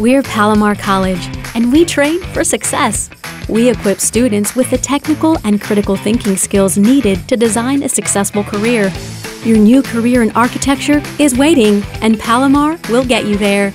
We're Palomar College, and we train for success. We equip students with the technical and critical thinking skills needed to design a successful career. Your new career in architecture is waiting, and Palomar will get you there.